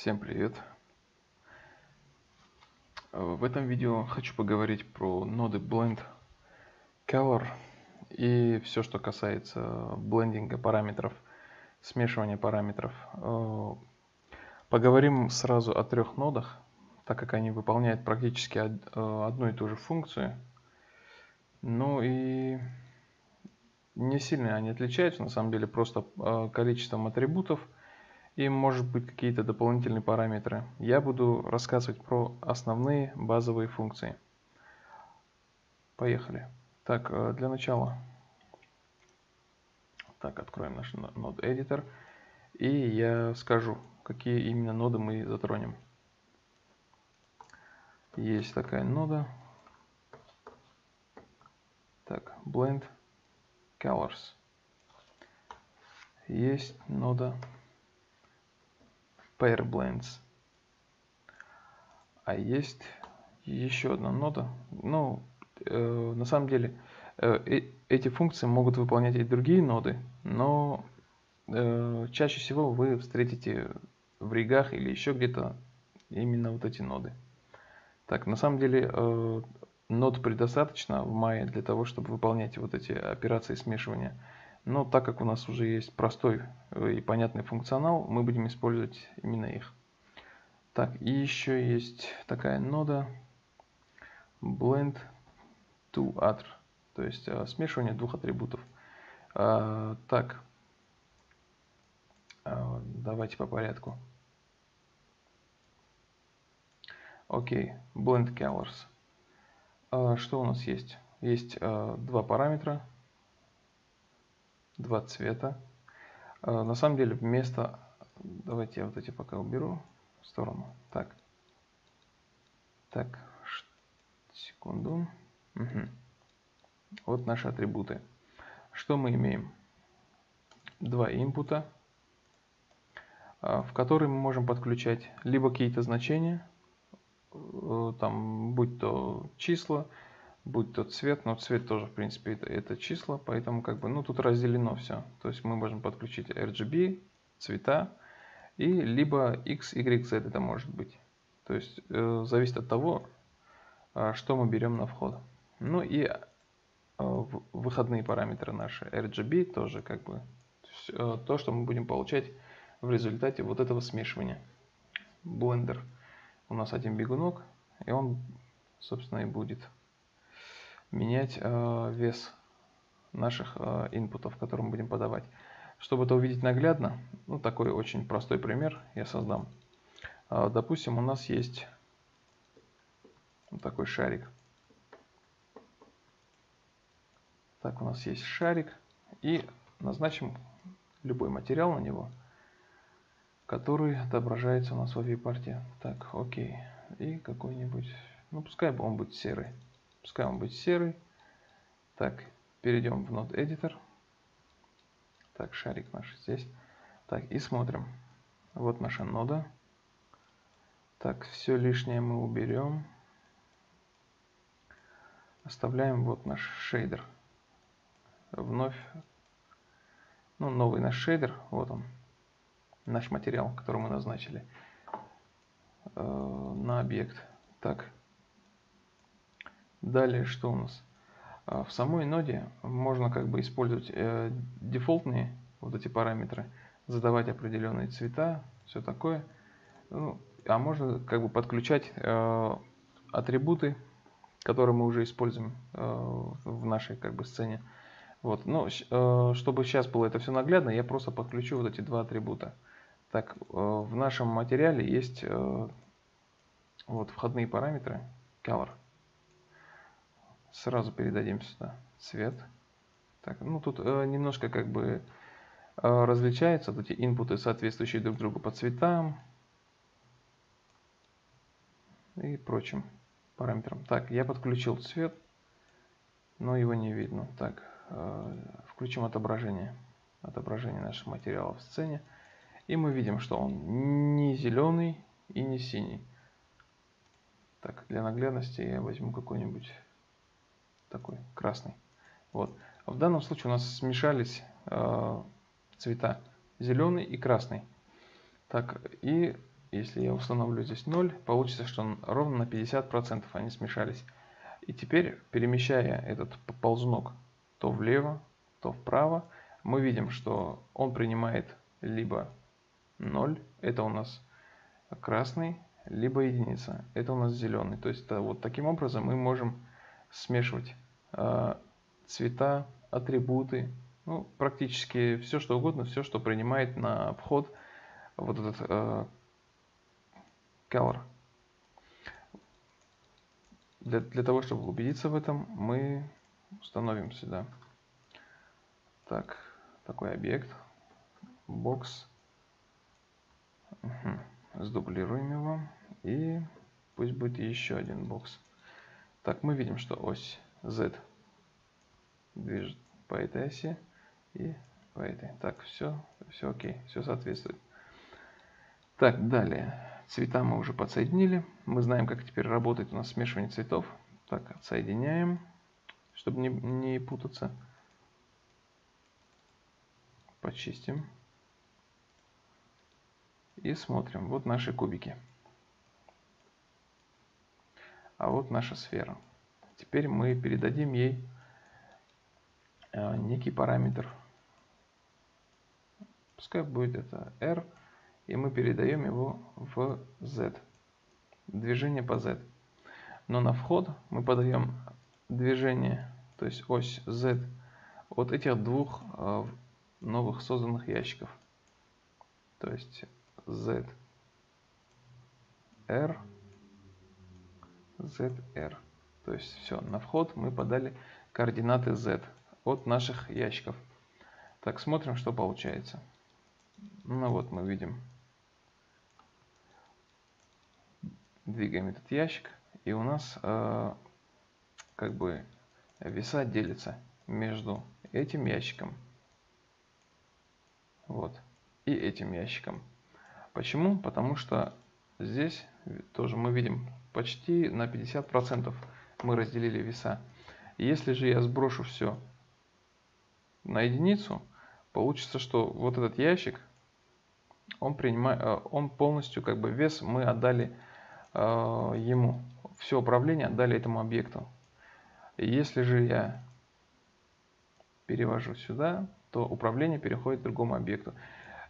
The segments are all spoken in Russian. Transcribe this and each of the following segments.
Всем привет! В этом видео хочу поговорить про ноды Blend Color и все, что касается блендинга параметров, смешивания параметров. Поговорим сразу о трех нодах, так как они выполняют практически одну и ту же функцию. Ну и не сильно они отличаются, на самом деле просто э, количеством атрибутов – и может быть какие-то дополнительные параметры. Я буду рассказывать про основные базовые функции. Поехали. Так, э, для начала. Так, откроем наш нод editor. И я скажу, какие именно ноды мы затронем. Есть такая нода. Так, blend colors. Есть нода pair blends. А есть еще одна нода. Ну, э, на самом деле, э, э, эти функции могут выполнять и другие ноды, но э, чаще всего вы встретите в ригах или еще где-то именно вот эти ноды. Так, на самом деле, э, нод предостаточно в мае для того, чтобы выполнять вот эти операции смешивания. Но так как у нас уже есть простой э, и понятный функционал, мы будем использовать именно их. Так, и еще есть такая нода blend to other, то есть а, смешивание двух атрибутов. А, так, а, давайте по порядку. Окей, blend colors. А, что у нас есть? Есть а, два параметра два цвета. А, на самом деле вместо... Давайте я вот эти пока уберу в сторону. Так. Так, секунду. Угу. Вот наши атрибуты. Что мы имеем? Два инпута, а, в которые мы можем подключать либо какие-то значения, э, там, будь то числа, будь то цвет, но цвет тоже, в принципе, это, это числа, поэтому как бы, ну, тут разделено все. То есть мы можем подключить RGB, цвета, и либо X, Y, Z это может быть. То есть э, зависит от того, э, что мы берем на вход. Ну и э, выходные параметры наши RGB тоже как бы э, то, что мы будем получать в результате вот этого смешивания. Blender у нас один бегунок, и он, собственно, и будет менять э, вес наших э, инпутов, которые мы будем подавать. Чтобы это увидеть наглядно, ну, такой очень простой пример я создам. Э, допустим, у нас есть вот такой шарик. Так, у нас есть шарик. И назначим любой материал на него, который отображается у нас в виепорте. Так, окей. И какой-нибудь, ну пускай он будет серый. Пускай он будет серый. Так, перейдем в Node Editor. Так, шарик наш здесь. Так, и смотрим. Вот наша нода. Так, все лишнее мы уберем. Оставляем вот наш шейдер. Вновь, ну, новый наш шейдер. Вот он. Наш материал, который мы назначили э, на объект. Так, Далее что у нас? А, в самой ноде можно как бы использовать э, дефолтные вот эти параметры, задавать определенные цвета, все такое. Ну, а можно как бы подключать э, атрибуты, которые мы уже используем э, в нашей как бы сцене. Вот. Но э, чтобы сейчас было это все наглядно, я просто подключу вот эти два атрибута. Так, э, в нашем материале есть э, вот входные параметры color. Сразу передадим сюда цвет. Так, ну тут э, немножко как бы э, различаются вот эти инпуты, соответствующие друг другу по цветам и прочим параметрам. Так, я подключил цвет, но его не видно. Так, э, включим отображение. Отображение наших материалов в сцене. И мы видим, что он не зеленый и не синий. Так, для наглядности я возьму какой-нибудь такой красный. Вот. В данном случае у нас смешались э, цвета зеленый и красный. Так, и если я установлю здесь 0, получится, что ровно на 50% они смешались. И теперь, перемещая этот ползунок то влево, то вправо, мы видим, что он принимает либо 0, это у нас красный, либо единица, это у нас зеленый. То есть это, вот таким образом мы можем смешивать э, цвета, атрибуты, ну, практически все, что угодно, все, что принимает на вход вот этот э, color. Для, для того, чтобы убедиться в этом, мы установим сюда так, такой объект, box, угу. сдублируем его и пусть будет еще один бокс. Так, мы видим, что ось Z движет по этой оси и по этой. Так, все, все окей, все соответствует. Так, далее. Цвета мы уже подсоединили. Мы знаем, как теперь работает у нас смешивание цветов. Так, отсоединяем, чтобы не, не путаться. Почистим. И смотрим. Вот наши кубики. А вот наша сфера. Теперь мы передадим ей э, некий параметр. Пускай будет это R и мы передаем его в Z. Движение по Z. Но на вход мы подаем движение, то есть ось Z от этих двух э, новых созданных ящиков. То есть Z R ZR. То есть все, на вход мы подали координаты Z от наших ящиков. Так, смотрим, что получается. Ну вот мы видим двигаем этот ящик, и у нас э, как бы веса делятся между этим ящиком вот, и этим ящиком. Почему? Потому что здесь тоже мы видим почти на 50% мы разделили веса. Если же я сброшу все на единицу, получится, что вот этот ящик, он, принимает, э, он полностью как бы вес мы отдали Э, ему все управление отдали этому объекту. Если же я перевожу сюда, то управление переходит к другому объекту.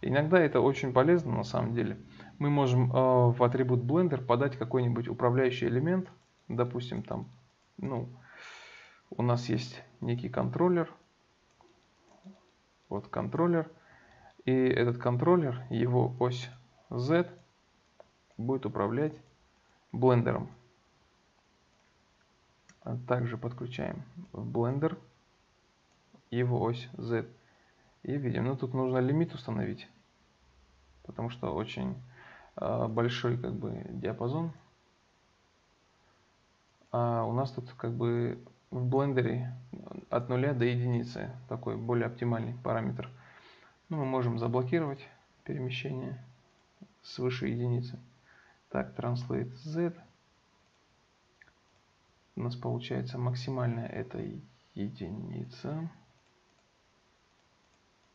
Иногда это очень полезно на самом деле. Мы можем э, в атрибут Blender подать какой-нибудь управляющий элемент. Допустим, там, ну, у нас есть некий контроллер. Вот контроллер. И этот контроллер, его ось Z будет управлять блендером. А также подключаем в блендер его ось Z. И видим, ну тут нужно лимит установить, потому что очень э, большой как бы диапазон. А у нас тут как бы в блендере от нуля до единицы такой более оптимальный параметр. Ну, мы можем заблокировать перемещение свыше единицы. Так, translate z. У нас получается максимальная это единица.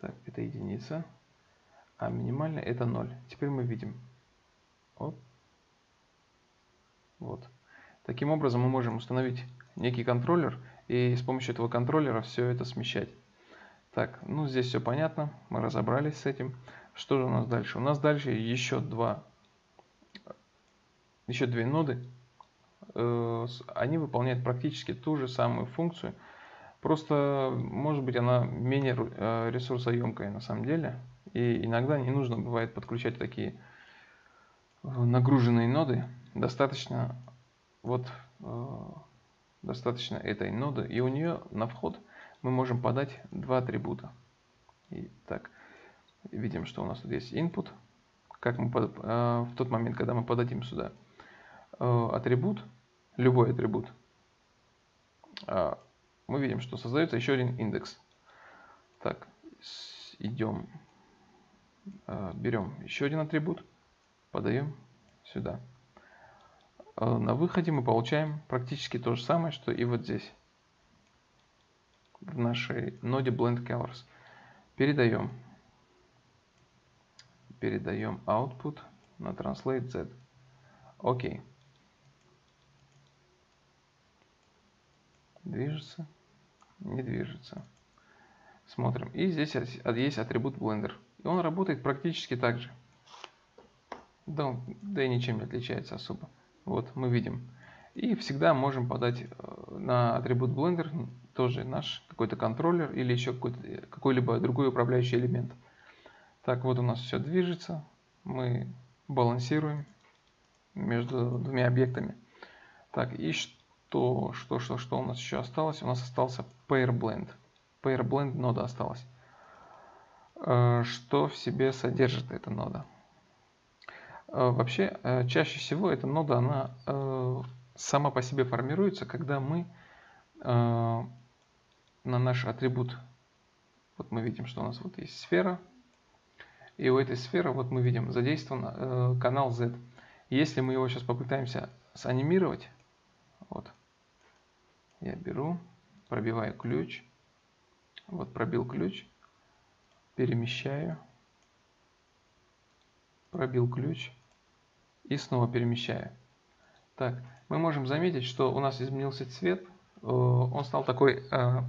Так, это единица. А минимальная это 0. Теперь мы видим. Оп. Вот. Таким образом мы можем установить некий контроллер и с помощью этого контроллера все это смещать. Так, ну здесь все понятно, мы разобрались с этим. Что же у нас дальше? У нас дальше еще два еще две ноды, э, они выполняют практически ту же самую функцию, просто может быть она менее э, ресурсоемкая на самом деле, и иногда не нужно бывает подключать такие э, нагруженные ноды, достаточно вот достаточно этой ноды, и у нее на вход мы можем подать два атрибута. И так, видим, что у нас тут есть input, как мы под, в тот момент, когда мы подадим сюда Э, атрибут, любой атрибут, мы видим, что создается еще один индекс. Так, идем, э, берем еще один атрибут, подаем сюда. Э, на выходе мы получаем практически то же самое, что и вот здесь, в нашей ноде Blend Colors. Передаем, передаем output на translate z. Окей. Движется, не движется. Смотрим. И здесь есть атрибут Blender. И он работает практически так же. Да, да и ничем не отличается особо. Вот, мы видим. И всегда можем подать э, на атрибут Blender тоже наш какой-то контроллер или еще какой-либо какой другой управляющий элемент. Так, вот у нас все движется. Мы балансируем между двумя объектами. Так, и что, что, что, что у нас еще осталось? У нас остался Pair Blend. Pair Blend нода осталась. Э, что в себе содержит эта нода? Э, вообще, э, чаще всего эта нода, она сама по себе формируется, когда мы на наш атрибут, вот мы видим, что у нас вот есть сфера, и у этой сферы, вот мы видим, задействован канал Z. Если мы его сейчас попытаемся санимировать, вот, я беру, пробиваю ключ, вот пробил ключ, перемещаю, пробил ключ и снова перемещаю. Так, мы можем заметить, что у нас изменился цвет, э, он стал такой э,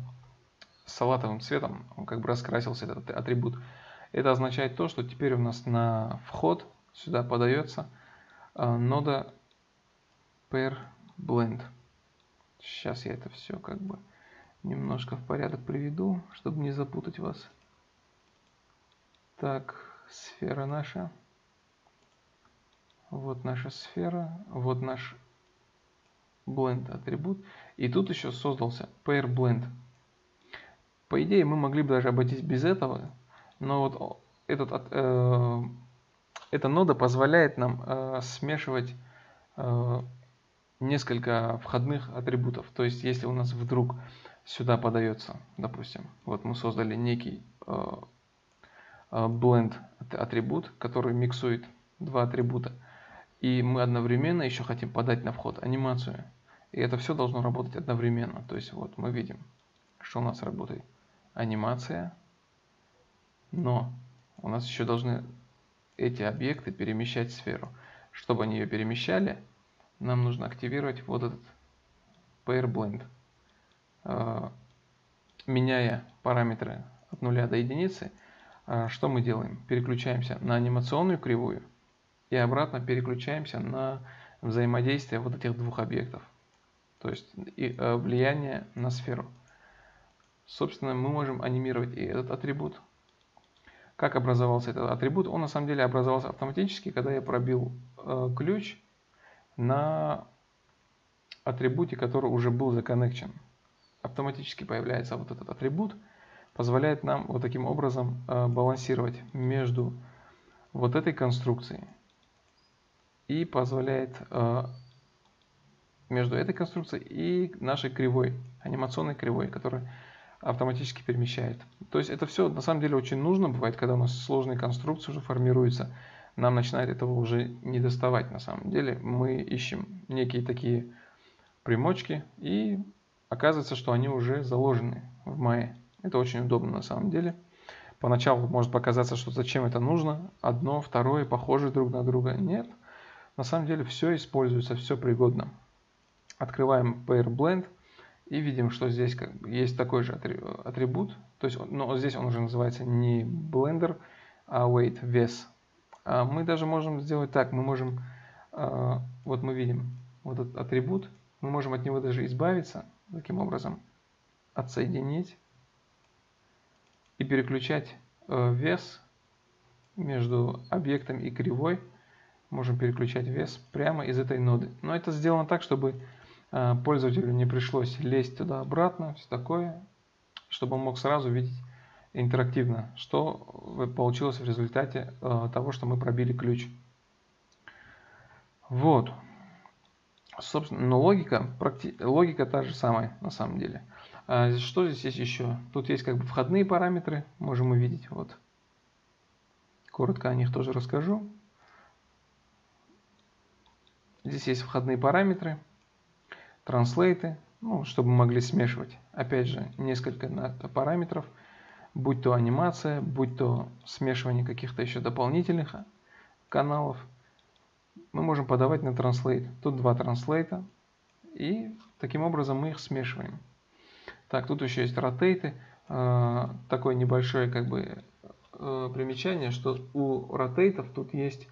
салатовым цветом, он как бы раскрасился этот атрибут. Это означает то, что теперь у нас на вход сюда подается э, нода pair blend. Сейчас я это все как бы немножко в порядок приведу, чтобы не запутать вас. Так, сфера наша. Вот наша сфера, вот наш blend атрибут. И тут еще создался pair blend. По идее, мы могли бы даже обойтись без этого, но вот этот, э, эта нода позволяет нам э, смешивать э, несколько входных атрибутов. То есть, если у нас вдруг сюда подается, допустим, вот мы создали некий э, э, blend атрибут, который миксует два атрибута, и мы одновременно еще хотим подать на вход анимацию. И это все должно работать одновременно. То есть вот мы видим, что у нас работает анимация, но у нас еще должны эти объекты перемещать сферу. Чтобы они ее перемещали, нам нужно активировать вот этот pair blend. А, меняя параметры от нуля до единицы, а, что мы делаем? Переключаемся на анимационную кривую и обратно переключаемся на взаимодействие вот этих двух объектов. То есть и а, влияние на сферу. Собственно, мы можем анимировать и этот атрибут. Как образовался этот атрибут? Он на самом деле образовался автоматически, когда я пробил ключ на атрибуте, который уже был законнекчен. Автоматически появляется вот этот атрибут, позволяет нам вот таким образом э, балансировать между вот этой конструкцией и позволяет э, между этой конструкцией и нашей кривой, анимационной кривой, которая автоматически перемещает. То есть это все на самом деле очень нужно бывает, когда у нас сложные конструкции уже формируются нам начинает этого уже не доставать на самом деле. Мы ищем некие такие примочки и оказывается, что они уже заложены в мае. Это очень удобно на самом деле. Поначалу может показаться, что зачем это нужно. Одно, второе, похожи друг на друга. Нет. На самом деле все используется, все пригодно. Открываем Pair Blend и видим, что здесь как бы есть такой же атрибут. То есть, но здесь он уже называется не Blender, а Weight, вес. А мы даже можем сделать так, мы можем, а, вот мы видим вот этот атрибут, мы можем от него даже избавиться, таким образом, отсоединить и переключать э, вес между объектом и кривой, можем переключать вес прямо из этой ноды. Но это сделано так, чтобы э, пользователю не пришлось лезть туда-обратно, все такое, чтобы он мог сразу видеть интерактивно, что получилось в результате э, того, что мы пробили ключ. Вот. Собственно, но логика, практи... логика та же самая на самом деле. А что здесь есть еще? Тут есть как бы входные параметры, можем увидеть. Вот. Коротко о них тоже расскажу. Здесь есть входные параметры, транслейты, ну, чтобы могли смешивать. Опять же, несколько параметров – будь то анимация, будь то смешивание каких-то еще дополнительных каналов. мы можем подавать на translate. Тут два транслейта. И таким образом мы их смешиваем. Так, тут еще есть ротейты. Такое небольшое как бы э, примечание, что у ротейтов тут есть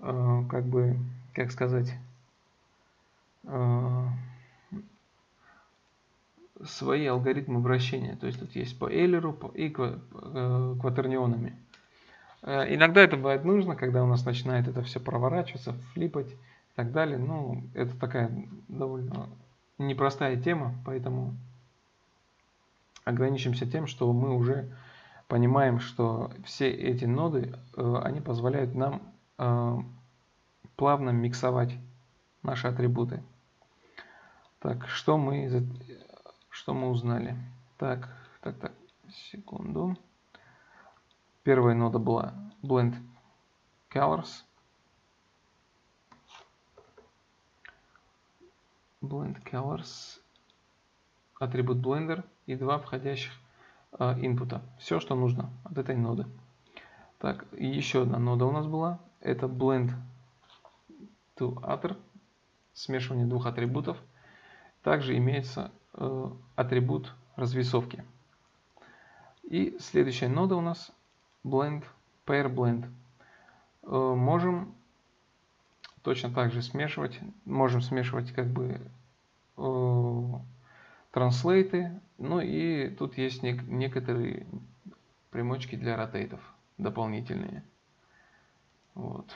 э, как бы, как сказать, э, свои алгоритмы вращения. То есть тут есть по Эйлеру и кватернионами. Иногда это бывает нужно, когда у нас начинает это все проворачиваться, флипать и так далее. Ну, это такая довольно непростая тема, поэтому ограничимся тем, что мы уже понимаем, что все эти ноды, э, они позволяют нам э, плавно миксовать наши атрибуты. Так, что мы, что мы узнали? Так, так, так, секунду. Первая нода была Blend Colors. Blend Colors. Атрибут Blender и два входящих э, инпута. Все, что нужно от этой ноды. Так, еще одна нода у нас была. Это blend to other, смешивание двух атрибутов. Также имеется э, атрибут развесовки. И следующая нода у нас blend, pair blend. Э, можем точно так же смешивать, можем смешивать как бы э, транслейты, ну и тут есть нек некоторые примочки для ротейтов дополнительные. Вот.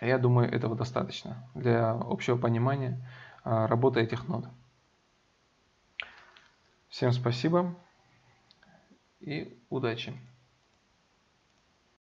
Я думаю, этого достаточно для общего понимания работы этих нод. Всем спасибо и удачи!